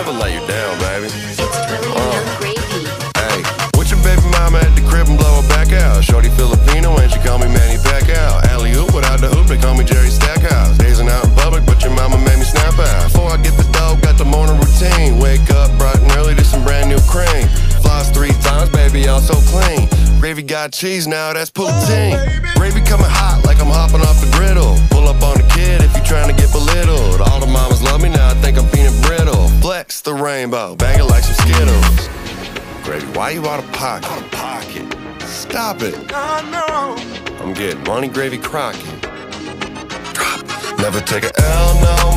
lay you down, baby. It's really Yung Gravy. Hey, with your baby mama at the crib and blow her back out. Shorty Filipino and she call me Manny Pacquiao. Alley oop without the hoop, they call me Jerry Stackhouse. Dazing out in public, but your mama made me snap out. Before I get the dough, got the morning routine. Wake up bright and early to some brand new cream. Floss three times, baby, I'm so clean. Gravy got cheese now, that's poutine. Gravy coming hot Flex the rainbow, bang it like some Skittles. Gravy, why you out of pocket? Out of pocket. Stop it. I know. I'm getting money gravy crocking. Drop. Never take a L no